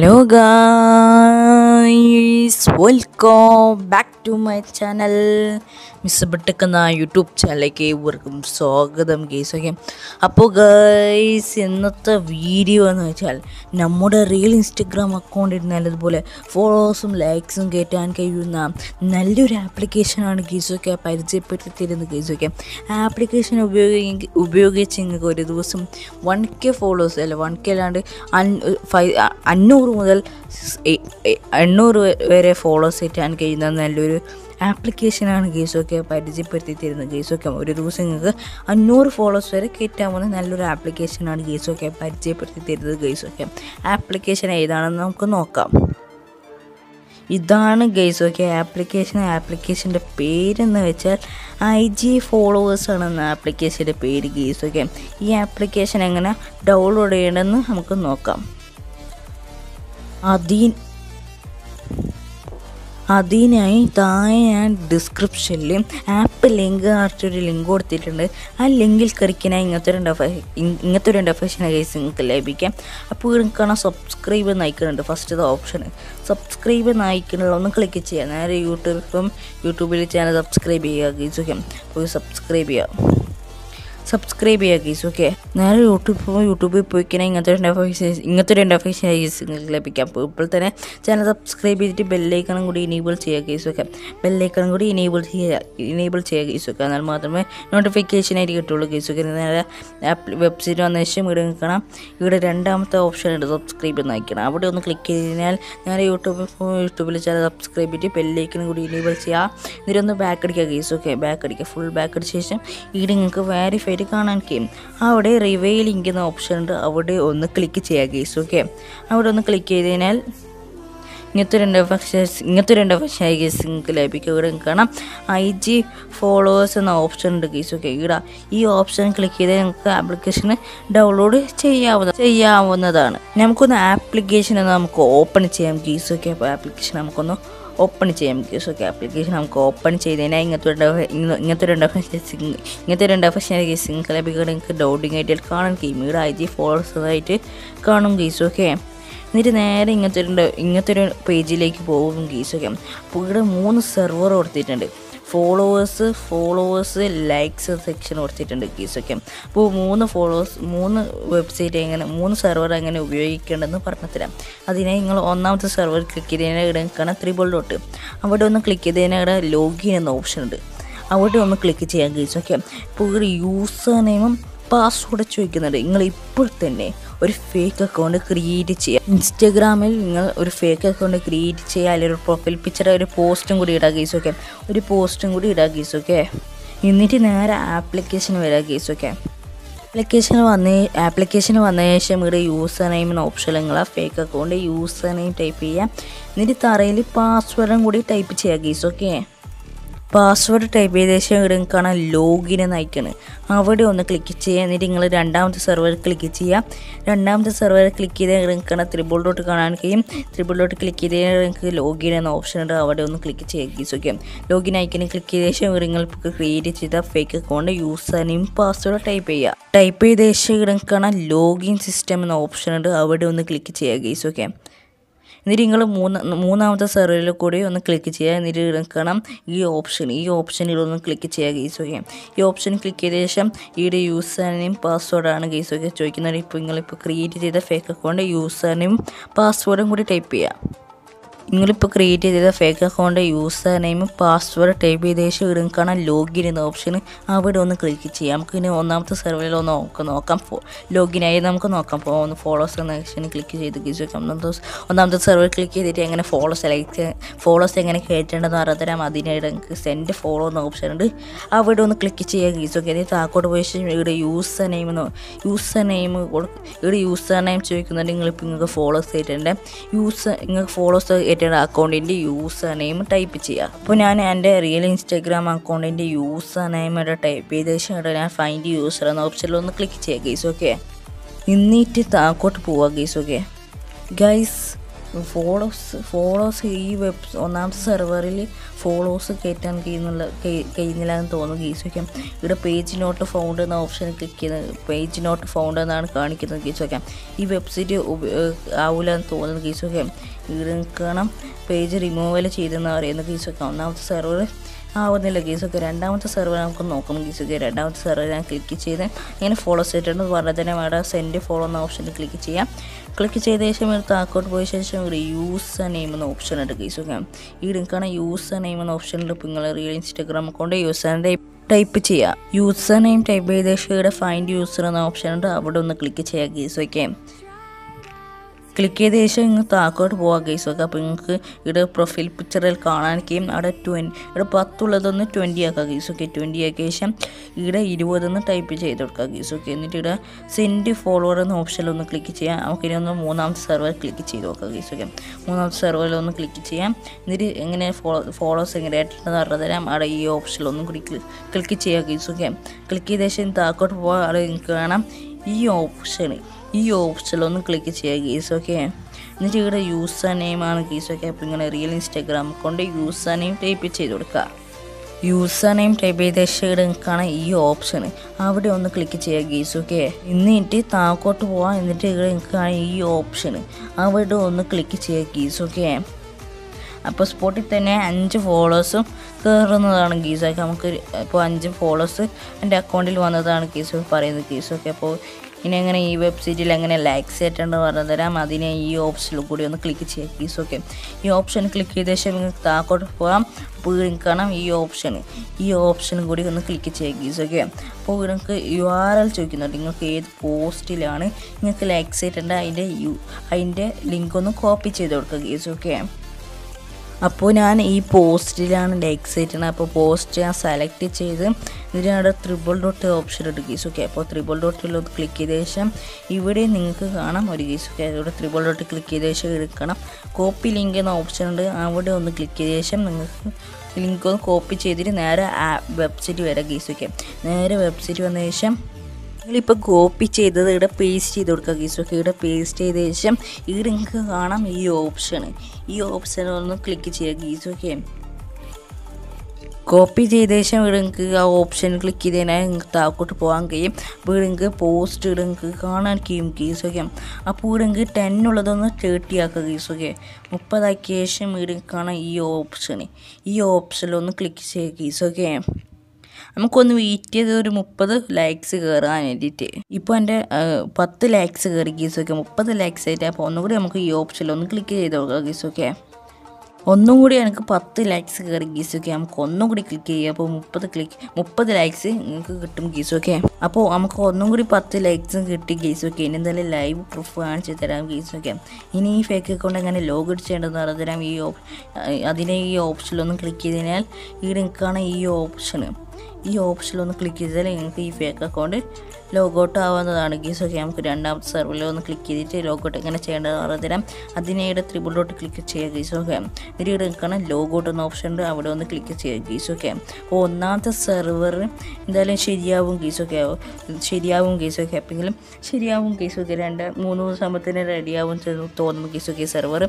Hello guys welcome back to my channel miss ബിട്ടെക്കുന്ന YouTube ചാനലിലേക്ക് ഇവർക്കും സ്വാഗതം കേസ് ഓക്കെ അപ്പോൾ ഗൈസ് ഇന്നത്തെ വീഡിയോ എന്ന് വെച്ചാൽ നമ്മുടെ റിയൽ ഇൻസ്റ്റഗ്രാം അക്കൗണ്ട് നല്ലതുപോലെ ഫോളോവേഴ്സും ലൈക്സും കയറ്റാൻ കഴിയുന്ന നല്ലൊരു ആപ്ലിക്കേഷനാണ് ഓക്കെ പരിചയപ്പെടുത്തി തരുന്നത് ഗെയ്സൊക്കെ ആ ആപ്ലിക്കേഷൻ ഉപയോഗി ഉപയോഗിച്ച് നിങ്ങൾക്ക് ഒരു ദിവസം വൺ കെ ഫോളോവേഴ്സ് അല്ല വൺ കെ അല്ലാണ്ട് അഞ്ഞൂറ് മുതൽ എണ്ണൂറ് വരെ ഫോളോവേഴ്സ് കയറ്റാൻ കഴിയുന്ന നല്ലൊരു ആപ്ലിക്കേഷനാണ് ഗെയ്സോക്കെ പരിചയപ്പെടുത്തി തരുന്നത് ഗെയ്സോക്കെ ഒരു ദിവസം നിങ്ങൾക്ക് അഞ്ഞൂറ് ഫോളോവേഴ്സ് വരെ കയറ്റാവുന്ന നല്ലൊരു ആപ്ലിക്കേഷനാണ് ഗെയ്സോക്കെ പരിചയപ്പെടുത്തി തരുന്നത് ഗെയ്സോക്കെ. ആപ്ലിക്കേഷൻ ഏതാണെന്ന് നമുക്ക് നോക്കാം. ഇതാണ് ഗൈസ് ഓക്കെ ആപ്ലിക്കേഷൻ. ആപ്ലിക്കേഷന്റെ പേരെന്ന് വെച്ചാൽ ഐ ജി ഫോളോവേഴ്സ് ആണ് ആപ്ലിക്കേഷന്റെ പേര് ഗൈസ് ഓക്കെ ഈ ആപ്ലിക്കേഷൻ എങ്ങനെ ഡൗൺലോഡ് ചെയ്യണമെന്ന് നമുക്ക് നോക്കാം. അതി അതിനായി താഴെ ഞാൻ ഡിസ്ക്രിപ്ഷനിൽ ആപ്പ് ലിങ്ക് ഒരു ലിങ്ക് കൊടുത്തിട്ടുണ്ട്. ആ ലിങ്കിൽ കറിക്കിനായി ഇങ്ങനത്തെ ഒരു ഡെഫ ഇങ്ങനത്തെ ഒരു ഡെഫേഷൻ കേസ് നിങ്ങൾക്ക് ലഭിക്കാം അപ്പോൾ നിങ്ങൾക്ക് സബ്സ്ക്രൈബ് നയിക്കുന്നുണ്ട് ഫസ്റ്റ് ഓപ്ഷൻ സബ്സ്ക്രൈബ് നയിക്കുന്നുള്ള ഒന്ന് ക്ലിക്ക് ചെയ്യുക. നേരെ യൂട്യൂബിലും യൂട്യൂബിൽ ചാനൽ സബ്സ്ക്രൈബ് ചെയ്യുക ഗീസ് ഓക്കെ പോയി സബ്സ്ക്രൈബ് ചെയ്യുക. സബ്സ്ക്രൈബ് ചെയ്യുക ഗീസ് ഓക്കെ നേരെ യൂട്യൂബ് പോകുമ്പോൾ യൂട്യൂബിൽ പോയി കഴിഞ്ഞാൽ ഇങ്ങനത്തെ ഒരു ഇന്റർഫേസ് ഇങ്ങനത്തെ ഒരു ഇന്റർഫേസ് നിങ്ങൾക്ക് ലഭിക്കാം. അപ്പോൾ ഇപ്പോൾ തന്നെ ചാനൽ സബ്സ്ക്രൈബ് ചെയ്തിട്ട് ബെല്ലൈക്കണം കൂടി ഇനേബിൾ ചെയ്യുക ഗീസ് ഓക്കെ ബെല്ലൈക്കണം കൂടി ഇനേബിൾ ചെയ്യുക ഇനേബിൾ ചെയ്യുക ഗീസ് ഓക്കെ എന്നാൽ മാത്രമേ നോട്ടിഫിക്കേഷൻ ആയിട്ട് കിട്ടുള്ളൂ ഗീസ് ഓക്കെ നേരെ ആപ്പ് വെബ്സൈറ്റ് വന്ന ശേഷം ഇവിടെ നിൽക്കണം. ഇവിടെ രണ്ടാമത്തെ ഓപ്ഷൻ ഉണ്ട് സബ്സ്ക്രൈബ് എന്ന് അയക്കണം അവിടെ ഒന്ന് ക്ലിക്ക് ചെയ്ത് കഴിഞ്ഞാൽ നേരെ യൂട്യൂബിൽ യൂട്യൂബിൽ ചാനൽ സബ്സ്ക്രൈബ് ചെയ്തിട്ട് ബെല്ലൈക്കണം കൂടി ഇനേബിൾ ചെയ്യുക എന്നിട്ടൊന്ന് ബാക്ക് അടിക്കുക ഗീസ് ഓക്കെ ബാക്ക് അടിക്കുക. ഫുൾ ബാക്ക് അടിച്ച ശേഷം ഇവിടെ നിങ്ങൾക്ക് വെരിഫൈഡ് കാണാൻ കഴിയും അവിടെ റിവേ ലിങ്ക് എന്ന ഓപ്ഷൻ ഉണ്ട്. അവിടെ ഒന്ന് ക്ലിക്ക് ചെയ്യുക ഗേസ് ഓക്കെ അവിടെ ഒന്ന് ക്ലിക്ക് ചെയ്ത് കഴിഞ്ഞാൽ ഇങ്ങനത്തെ രണ്ട് ഫക്ഷൻസ് ഇങ്ങനത്തെ രണ്ട് ഫക്ഷൻ ഗീസ് നിങ്ങൾക്ക് ലഭിക്കും. ഇവിടെ കാണാം. ഐ ജി ഫോളോവേഴ്സ് എന്ന ഓപ്ഷൻ ഉണ്ട് ഗീസ് ഓക്കെ ഇവിടെ ഈ ഓപ്ഷൻ ക്ലിക്ക് ചെയ്താൽ നിങ്ങൾക്ക് ആപ്ലിക്കേഷൻ ഡൗൺലോഡ് ചെയ്യാവുന്ന ചെയ്യാവുന്നതാണ്. നമുക്കൊന്ന് ആപ്ലിക്കേഷൻ ഒന്ന് നമുക്ക് ഓപ്പൺ ചെയ്യാം ഗീസ് ഓക്കെ അപ്പോൾ ആപ്ലിക്കേഷൻ നമുക്കൊന്ന് ഓപ്പൺ ചെയ്യാം. സോ ഓക്കെ ആപ്ലിക്കേഷൻ നമുക്ക് ഓപ്പൺ ചെയ്ത് കഴിഞ്ഞാൽ ഇങ്ങനത്തെ ഒരു ഇങ്ങനത്തെ ഒരു ഇങ്ങനത്തെ ഒരു ഡെഫിഷൻ കേസ് നിങ്ങൾക്ക് നിങ്ങൾക്ക് ഡൗട്ടിങ് ആയിട്ട് കാണാൻ ഇവിടെ ഐ ജി ഫോളോവേഴ്സ് ആയിട്ട് കാണും. കേസ് ഓക്കെ എന്നിട്ട് നേരെ ഇങ്ങനത്തെ ഒരു ഇങ്ങനത്തെ ഒരു പേജിലേക്ക് പോകും. ഗീസൊക്കെ അപ്പോൾ ഇവിടെ മൂന്ന് സെർവർ കൊടുത്തിട്ടുണ്ട്. ഫോളോവേഴ്സ് ഫോളോവേഴ്സ് ലൈക്സ് സെക്ഷൻ കൊടുത്തിട്ടുണ്ട് ഗീസൊക്കെ അപ്പോൾ മൂന്ന് ഫോളോവേഴ്സ് മൂന്ന് വെബ്സൈറ്റ് എങ്ങനെ മൂന്ന് സെർവർ എങ്ങനെ ഉപയോഗിക്കേണ്ടതെന്ന് പറഞ്ഞു തരാം അതിനെ നിങ്ങൾ ഒന്നാമത്തെ സെർവർ ക്ലിക്ക് ചെയ്തതിനെ ഇവിടെ കാണാം ത്രിബിൾ ഡോട്ട് അവിടെ ഒന്ന് ക്ലിക്ക് ചെയ്തതിനെ ലോഗിൻ എന്ന ഓപ്ഷൻ ഉണ്ട്. അവിടെ ഒന്ന് ക്ലിക്ക് ചെയ്യാൻ ഗീസ് ഓക്കെ ഇപ്പോൾ ഒരു യൂസർ നെയിമും പാസ്വേഡ് ചോദിക്കുന്നുണ്ട്. നിങ്ങൾ ഇപ്പോൾ തന്നെ ഒരു ഫേക്ക് അക്കൗണ്ട് ക്രിയേറ്റ് ചെയ്യുക ഇൻസ്റ്റഗ്രാമിൽ നിങ്ങൾ ഒരു ഫേക്ക് അക്കൗണ്ട് ക്രിയേറ്റ് ചെയ്യുക അല്ലെങ്കിൽ ഒരു പ്രൊഫൈൽ പിക്ചർ ഒരു പോസ്റ്റും കൂടി ഇടാം കേസൊക്കെ ഒരു പോസ്റ്റും കൂടി ഇടാം കേസൊക്കെ എന്നിട്ട് നേരെ ആപ്ലിക്കേഷൻ വരാം കേസൊക്കെ ആപ്ലിക്കേഷൻ വന്ന ആപ്ലിക്കേഷൻ വന്ന ശേഷം ഇവിടെ യൂസർ നെയിമിന് ഓപ്ഷൻ നിങ്ങൾ ആ fake account user name type ചെയ്യുക എന്നിട്ട് തറയിൽ പാസ്വേഡും കൂടി ടൈപ്പ് ചെയ്യാം കേസൊക്കെ പാസ്വേഡ് ടൈപ്പ് ചെയ്ത ശേഷം ഇവിടെ കാണാൻ ലോഗിൻ എന്ന് അയക്കണ്. അവിടെ ഒന്ന് ക്ലിക്ക് ചെയ്യുക. എന്നിട്ട് നിങ്ങൾ രണ്ടാമത്തെ സെർവർ ക്ലിക്ക് ചെയ്യുക. രണ്ടാമത്തെ സെർവർ ക്ലിക്ക് ചെയ്ത് നിങ്ങൾക്ക് കാണാൻ ത്രിബിൾ ഡോട്ട് കാണാൻ കഴിയും. ത്രിബിൾ ഡോട്ട് ക്ലിക്ക് ചെയ്ത് നിങ്ങൾക്ക് ലോഗിൻ എന്ന ഓപ്ഷൻ ഉണ്ട്. അവിടെ ഒന്ന് ക്ലിക്ക് ചെയ്യുക. ഓക്കെ ലോഗിൻ ഐക്കണിൽ ക്ലിക്ക് ചെയ്ത ശേഷം ഇവിടെ നിങ്ങൾ ക്രിയേറ്റ് ചെയ്ത fake account user name password type ചെയ്യുക. ടൈപ്പ് ചെയ്ത ശേഷം ഇവിടെ കാണാൻ ലോഗിൻ സിസ്റ്റം എന്ന ഓപ്ഷൻ ഉണ്ട്. അവിടെ ഒന്ന് ക്ലിക്ക് ചെയ്യുക ഗീസ് ഓക്കെ എന്നിട്ട് നിങ്ങൾ മൂന്ന് മൂന്നാമത്തെ സെർവറിൽ കൂടി ഒന്ന് ക്ലിക്ക് ചെയ്യുക എന്നിട്ട് എടുക്കണം കാണാം ഈ ഓപ്ഷൻ ഈ ഓപ്ഷനിൽ ഒന്ന് ക്ലിക്ക് ചെയ്യുക ഗെയ്സ് ഓക്കെ ഈ ഓപ്ഷൻ ക്ലിക്ക് ചെയ്ത ശേഷം ഈയുടെ യൂസർ നെയിം പാസ്വേഡാണ് ഗെയ്സ് ഓക്കെ ചോദിക്കുന്നത് ഇപ്പോൾ നിങ്ങളിപ്പോൾ ക്രിയേറ്റ് ചെയ്ത ഫേക്ക് അക്കൗണ്ട് യൂസർ നെയിം പാസ്വേഡും കൂടി ടൈപ്പ് ചെയ്യുക നിങ്ങളിപ്പോൾ ക്രിയേറ്റ് ചെയ്ത fake account user name password type ചെയ്ത ശേഷം കാണാൻ ലോഗിൻ എന്ന ഓപ്ഷൻ അവിടെ ഒന്ന് ക്ലിക്ക് ചെയ്യാം. നമുക്ക് ഇനി ഒന്നാമത്തെ സെർവറിൽ ഒന്ന് നോക്കാം. നോക്കാം ലോഗിൻ ആയി നമുക്ക് നോക്കാം. അപ്പോൾ ഒന്ന് ഫോളോസ് എന്ന ഓപ്ഷൻ ക്ലിക്ക് ചെയ്ത് വെക്കാം. ഒന്നാമത്തെ ഒന്നാമത്തെ സെർവർ ക്ലിക്ക് ചെയ്തിട്ട് എങ്ങനെ ഫോളോ സെലക്ട് ഫോളോസ് എങ്ങനെ കയറ്റേണ്ടതെന്ന് അറിയാത്തരാം അതിനായിട്ട് നമുക്ക് സെൻഡ് ഫോളോ എന്ന ഓപ്ഷൻ ഉണ്ട്. അവിടെ ഒന്ന് ക്ലിക്ക് ചെയ്യുക ഗീസ് ഓക്കെ അതായത് താക്കോട്ട് പോയി ശേഷം ഇവിടെ യൂസർ നെയിം യൂസർ നെയിം ഇവിടെ യൂസർ നെയിം ചോദിക്കുന്നുണ്ട്. നിങ്ങളിപ്പോൾ നിങ്ങൾക്ക് ഫോളോസ് കയറ്റേണ്ട യൂസർ നിങ്ങൾക്ക് ഫോളോസ് കയറ്റേണ്ട അക്കൗണ്ടിന്റെ യൂസർ നെയിം ടൈപ്പ് ചെയ്യുക അപ്പോൾ ഞാൻ എന്റെ റിയൽ ഇൻസ്റ്റാഗ്രാം അക്കൗണ്ടിന്റെ യൂസർ നെയിം ഇവിടെ ടൈപ്പ് ചെയ്ത ശേഷം ഞാൻ ഫൈൻഡ് യൂസർ എന്ന ഓപ്ഷനിൽ ഒന്ന് ക്ലിക്ക് ചെയ്യുക ഗൈസ് ഓക്കെ എന്നിട്ട് താക്കോട്ട് പോവുക guys okay guys follows follows ഈ വെബ് ഒന്നാമത്തെ സെർവറിൽ ഫോളോസ് കയറ്റാൻ കഴിയുന്നുള്ള കഴിയുന്നില്ല എന്ന് തോന്നുന്നു ഗീസ് വയ്ക്കാം ഇവിടെ പേജ് നോട്ട് ഫൗണ്ട് എന്ന ഓപ്ഷൻ ക്ലിക്ക് ചെയ്യുന്നത് പേജ് നോട്ട് ഫൗണ്ട് എന്നാണ് കാണിക്കുന്നത് ഗീസ് വയ്ക്കാം ഈ വെബ്സൈറ്റ് ആവില്ല എന്ന് തോന്നുന്നു ഗീസ് വയ്ക്കാം ഇവിടെ കാണാം പേജ് റിമൂവൽ ചെയ്തെന്ന് പറയുന്ന കേസൊക്കെ ഒന്നാമത്തെ സെർവർ ആവുന്നില്ല കേസൊക്കെ രണ്ടാമത്തെ സെർവർ നമുക്ക് നോക്കാം കേസൊക്കെ രണ്ടാമത്തെ സെർവർ ഞാൻ ക്ലിക്ക് ചെയ്ത്. ഇങ്ങനെ ഫോളോ ചെയ്തിട്ടുണ്ട് പറഞ്ഞാൽ തന്നെ അവിടെ സെൻഡ് ഫോളോ എന്ന ഓപ്ഷനിൽ ക്ലിക്ക് ചെയ്യാം. ക്ലിക്ക് ചെയ്ത ശേഷം ഇവിടെ അക്കൗണ്ട് പോയ ശേഷം ഇവിടെ യൂസർ നെയിം എന്ന ഓപ്ഷൻ ഉണ്ട് കേസൊക്കെ ഈ ലിങ്കാണ് യൂസർ നെയിം എന്ന ഓപ്ഷനിൽ ഇപ്പോൾ നിങ്ങൾ റിയൽ ഇൻസ്റ്റാഗ്രാം അക്കൗണ്ട് യൂസറിന്റെ ടൈപ്പ് ചെയ്യുക യൂസർ നെയിം ടൈപ്പ് ചെയ്ത ശേഷം ഇവിടെ ഫൈൻഡ് യൂസർ എന്ന ഓപ്ഷൻ ഉണ്ട്. അവിടെ ഒന്ന് ക്ലിക്ക് ചെയ്യുക ഗീസൊക്കെ. ക്ലിക്ക് ചെയ്ത ശേഷം നിങ്ങൾ താക്കോട്ട് പോവാം ഗൈസ് ഒക്കെ അപ്പോൾ നിങ്ങൾക്ക് ഇവിടെ പ്രൊഫൈൽ പിക്ചറിൽ കാണാനൊക്കെയും അവിടെ ട്വന്റി ഇവിടെ പത്തുള്ളതൊന്ന് ട്വന്റി ആക്കുക ഗൈസ് ഓക്കെ ട്വന്റി ആക്കിയ ശേഷം ഇവിടെ ഇരുപതെന്ന് ടൈപ്പ് ചെയ്ത് കൊടുക്കുക ഗൈസ് ഓക്കെ എന്നിട്ട് ഇവിടെ സെൻഡ് ഫോളോവർ എന്ന ഓപ്ഷനിൽ ഒന്ന് ക്ലിക്ക് ചെയ്യാം. നമുക്ക് ഇനി ഒന്ന് മൂന്നാമത്തെ സെർവർ ക്ലിക്ക് ചെയ്ത് നോക്കുക ഗൈസ് ഓക്കെ മൂന്നാമത്തെ സെർവറിൽ ഒന്ന് ക്ലിക്ക് ചെയ്യാം. എന്നിട്ട് എങ്ങനെ ഫോളോ ഫോളോസ് എങ്ങനെ ആയിട്ടുണ്ടെന്ന് പറഞ്ഞു തരാം. അവിടെ ഈ ഓപ്ഷനിൽ ഒന്നും കൂടി ക്ലിക്ക് ചെയ്യുക ഗൈസ് ഓക്കെ ക്ലിക്ക് ചെയ്ത ശേഷം താക്കോട്ട് പോകാം അവിടെ നിങ്ങൾക്ക് കാണാം ഈ ഓപ്ഷൻ ഈ ഓപ്ഷനിലൊന്ന് ക്ലിക്ക് ചെയ്യുക ഗീസ് ഓക്കെ എന്നിട്ട് ഇവിടെ യൂസർ നെയിമാണ് ഗീസ് ഓക്കെ അപ്പോൾ ഇങ്ങനെ റിയൽ ഇൻസ്റ്റാഗ്രാം കൊണ്ട് യൂസർ നെയിം ടൈപ്പ് ചെയ്ത് കൊടുക്കുക. യൂസർ നെയിം ടൈപ്പ് ചെയ്ത ഇവിടെ ഈ ഓപ്ഷൻ അവിടെ ഒന്ന് ക്ലിക്ക് ചെയ്യുക ഗീസ് ഓക്കെ എന്നിട്ട് താക്കോട്ട് പോവാം എന്നിട്ട് ഇവിടെ നിൽക്കുകയാണ് ഈ ഓപ്ഷൻ അവിടെ ഒന്ന് ക്ലിക്ക് ചെയ്യുക ഗീസ് ഓക്കെ അപ്പോൾ സ്പോട്ടിൽ തന്നെ അഞ്ച് ഫോളോവേഴ്സും കയറുന്നതാണ് ഗീസൊക്കെ നമുക്ക് ഇപ്പോൾ അഞ്ച് ഫോളോവേഴ്സ് എന്റെ അക്കൗണ്ടിൽ വന്നതാണ് കേസ് പറയുന്നത് ഗീസൊക്കെ അപ്പോൾ ഇനി എങ്ങനെ ഈ വെബ്സൈറ്റിൽ എങ്ങനെ ലൈക്സ് ചെയ്തിട്ടുണ്ട് പറഞ്ഞു തരാം. അതിനെ ഈ ഓപ്ഷനിൽ കൂടി ഒന്ന് ക്ലിക്ക് ചെയ്യുക ഓക്കെ ഈ ഓപ്ഷൻ ക്ലിക്ക് ചെയ്ത ശേഷം നിങ്ങൾക്ക് താക്കോട്ട് പോകാം. അപ്പോൾ നിങ്ങൾക്ക് കാണാം ഈ ഓപ്ഷൻ ഈ ഓപ്ഷനും കൂടി ഒന്ന് ക്ലിക്ക് ചെയ്യുക ഓക്കെ അപ്പോൾ നിങ്ങൾക്ക് യു ആർ എൽ ചോദിക്കുന്നുണ്ട്. നിങ്ങൾക്ക് ഏത് പോസ്റ്റിലാണ് നിങ്ങൾക്ക് ലൈക്സ് ചെയ്തിട്ടുണ്ട് അതിന്റെ യു അതിന്റെ ലിങ്ക് ഒന്ന് കോപ്പി ചെയ്ത് കൊടുക്കുക ഗീസൊക്കെ അപ്പോൾ ഞാൻ ഈ പോസ്റ്റിലാണ് ലൈക്സ് ചെയ്തിട്ടുണ്ട് അപ്പോൾ പോസ്റ്റ് ഞാൻ സെലക്ട് ചെയ്ത് ഇതിന് അവിടെ ത്രിബിൾ ഡോട്ട് ഓപ്ഷൻ ഉണ്ട് ഗീസ് ഓക്കെ അപ്പോൾ ത്രിബിൾ ഡോട്ടിൽ ഒന്ന് ക്ലിക്ക് ചെയ്ത ശേഷം ഇവിടെ നിങ്ങൾക്ക് കാണാം ഒരു ഗീസ് ഓക്കെ ഇവിടെ ത്രിബിൾ ഡോട്ട് ക്ലിക്ക് ചെയ്ത ശേഷം എടുക്കണം. കോപ്പി ലിങ്ക് എന്ന ഓപ്ഷൻ ഉണ്ട്. അവിടെ ഒന്ന് ക്ലിക്ക് ചെയ്ത ശേഷം നിങ്ങൾക്ക് ലിങ്ക് ഒന്ന് കോപ്പി ചെയ്തിട്ട് നേരെ വെബ്സൈറ്റ് വരെ ഗീസ് ഓക്കെ നേരെ വെബ്സൈറ്റ് വന്ന ശേഷം നിങ്ങളിപ്പോൾ കോപ്പി ചെയ്തത് ഇവിടെ പേസ്റ്റ് ചെയ്ത് കൊടുക്കുക ഗീസൊക്കെ ഇവിടെ പേസ്റ്റ് ചെയ്ത ശേഷം ഇവിടെ നിങ്ങൾക്ക് കാണാം ഈ ഓപ്ഷൻ ഈ ഓപ്ഷൻ ഒന്ന് ക്ലിക്ക് ചെയ്യുക ഗീസൊക്കെ കോപ്പി ചെയ്ത ശേഷം ഇവിടെ നിങ്ങൾക്ക് ആ ഓപ്ഷൻ ക്ലിക്ക് ചെയ്തതിനാൽ നിങ്ങൾക്ക് താക്കോട്ട് പോകാൻ കഴിയും. അപ്പോൾ ഇവിടെ നിങ്ങൾക്ക് പോസ്റ്റ് ഇവിടെ നിങ്ങൾക്ക് കാണാൻ കഴിയും കേസൊക്കെ അപ്പോൾ ഇവിടെ നിങ്ങൾക്ക് ടെൻ ഉള്ളതൊന്ന് തേർട്ടി ആക്കുക കേസൊക്കെ മുപ്പതാക്കിയ ശേഷം ഇവിടെ കാണാം ഈ ഓപ്ഷൻ ഈ ഓപ്ഷനിലൊന്ന് ക്ലിക്ക് ചെയ്യുക ഗീസൊക്കെ നമുക്കൊന്ന് വെയിറ്റ് ചെയ്ത് ഒരു മുപ്പത് ലാക്സ് കയറാൻ വേണ്ടിയിട്ട്. ഇപ്പോൾ എന്റെ പത്ത് ലാക്സ് കയറി ഗീസൊക്കെ മുപ്പത് ലാക്സ് ആയിട്ട് അപ്പോൾ ഒന്നുകൂടി നമുക്ക് ഈ ഓപ്ഷനിൽ ഒന്ന് ക്ലിക്ക് ചെയ്ത് നോക്കാം ഗീസൊക്കെ ഒന്നും കൂടി എനിക്ക് പത്ത് ലൈക്സ് കയറി ഗീസൊക്കെ നമുക്ക് ഒന്നും കൂടി ക്ലിക്ക് ചെയ്യുക അപ്പോൾ മുപ്പത് ക്ലിക്ക് മുപ്പത് ലൈക്സ് നിങ്ങൾക്ക് കിട്ടും ഗീസൊക്കെ അപ്പോൾ നമുക്ക് ഒന്നും കൂടി പത്ത് ലൈക്സും കിട്ടി ഗീസൊക്കെ ഇനി എന്തായാലും ലൈവ് പ്രൂഫ് കാണിച്ച് തരാം ഗീസൊക്കെ ഇനി ഈ ഫേക്ക് അക്കൗണ്ട് എങ്ങനെ ലോഗിൻ ചെയ്യേണ്ടതെന്ന് പറഞ്ഞു തരാം. ഈ ഓപ് അതിനെ ഈ ഓപ്ഷനിലൊന്ന് ക്ലിക്ക് ചെയ്തതിനാൽ ഈ നിൽക്കുകയാണ് ഈ ഓപ്ഷൻ ഈ ഓപ്ഷനിലൊന്ന് ക്ലിക്ക് ചെയ്താൽ നിങ്ങൾക്ക് ഈ ഫേക്ക് അക്കൗണ്ട് ലോഗൗട്ട് ആവുന്നതാണ്. ഓക്കെ നമുക്ക് രണ്ടാമത്തെ സെർവറിൽ ഒന്ന് ക്ലിക്ക് ചെയ്തിട്ട് ലോഗൗട്ട് എങ്ങനെ ചെയ്യേണ്ടത് തരാം. അതിനേടെ ത്രിബിൾ ഡോട്ട് ക്ലിക്ക് ചെയ്യുക ഗീസ് ഓക്കെ ഇവിടെ നിൽക്കണം ലോഗൗട്ട് എന്ന ഓപ്ഷൻ ഉണ്ട്. അവിടെ ഒന്ന് ക്ലിക്ക് ചെയ്യുക ഗീസൊക്കെ അപ്പോൾ ഒന്നാമത്തെ സെർവർ എന്തായാലും ശരിയാവും ഗീസൊക്കെ ശരിയാവും ഗീസ് ഓക്കെ അപ്പെങ്കിലും ശരിയാവും ഗീസൊക്കെ രണ്ട് മൂന്ന് ദിവസം ആകുമ്പോൾ തന്നെ റെഡിയാവും തോന്നും ഗീസ് ഓക്കെ സെർവർ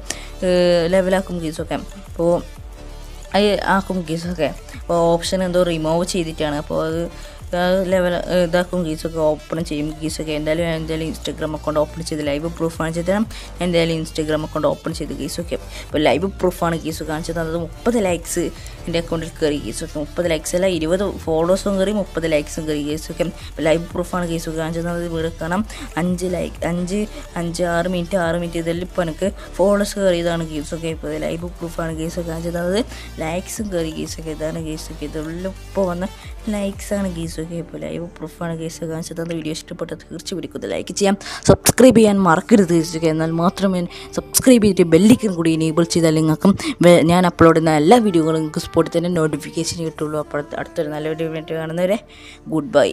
ലെവലാക്കും ഗീസൊക്കെ അപ്പോൾ അത് ആക്കും കേസൊക്കെ അപ്പോൾ ഓപ്ഷൻ എന്തോ റിമൂവ് ചെയ്തിട്ടാണ്. അപ്പോൾ അത് ലെവൽ ഇതാക്കും ഗീസൊക്കെ ഓപ്പൺ ചെയ്യും. ഗീസൊക്കെ എന്തായാലും ഞാൻ എന്തായാലും ഇൻസ്റ്റാഗ്രാം അക്കൗണ്ട് ഓപ്പൺ ചെയ്ത് ലൈവ് പ്രൂഫ് കാണിച്ചു തരാം. എന്തായാലും ഇൻസ്റ്റാഗ്രാം അക്കൗണ്ട് ഓപ്പൺ ചെയ്ത് ഗീസൊക്കെ. ഇപ്പോൾ ലൈവ് പ്രൂഫാണ് ഗീസ് കാണിച്ചു തന്നത് മുപ്പത് ലൈക്സ് എന്റെ അക്കൗണ്ടിൽ കയറി ഗീസൊക്കെ. മുപ്പത് ലൈക്സ് അല്ല ഇരുപത് ഫോളോസും കയറി മുപ്പത് ലൈക്സും കയറി ഗീസൊക്കെ. ഇപ്പോൾ ലൈവ് പ്രൂഫാണ് ഗീസ് കാണിച്ചു തന്നത് വീട് കാണാം. അഞ്ച് ലൈക്ക് അഞ്ച് അഞ്ച് ആറ് മിനിറ്റ് ആറ് മിനിറ്റ് ഇതെല്ലാം ഇപ്പോൾ എനിക്ക് ഫോളോസ് കയറിയതാണ് ഗീസൊക്കെ. ഇപ്പോൾ ലൈവ് പ്രൂഫാണ് ഗീസൊക്കെ കാണിച്ചു തന്നത് ലൈക്സും കയറി ഗീസൊക്കെ. ഇതാണ് ഗീസൊക്കെ. ഇതെല്ലാം ഇപ്പോൾ വന്ന ലൈക്സാണ് ഗീസൊക്കെ. ഇപ്പോൾ ലൈവ് പ്രൂഫാണ് കേസ് കാണിച്ചത്. അത് വീഡിയോ ഇഷ്ടപ്പെട്ട തീർച്ച പിടിക്കുന്നത് ലൈക്ക് ചെയ്യാം സബ്സ്ക്രൈബ് ചെയ്യാൻ മറക്കരുത് ഗീസൊക്കെ എന്നാൽ മാത്രമേ സബ്സ്ക്രൈബ് ചെയ്തിട്ട് ബെല്ലിക്കൻ കൂടി എനേബിൾ ചെയ്താൽ നിങ്ങൾക്കും ഞാൻ അപ്ലോഡ് ചെയ്യുന്ന എല്ലാ വീഡിയോകളും നിങ്ങൾക്ക് സ്പോട്ടിൽ തന്നെ നോട്ടിഫിക്കേഷൻ കിട്ടുള്ളൂ. അപ്പോൾ അടുത്തൊരു നല്ല വീഡിയോ കാണുന്നവരെ ഗുഡ് ബൈ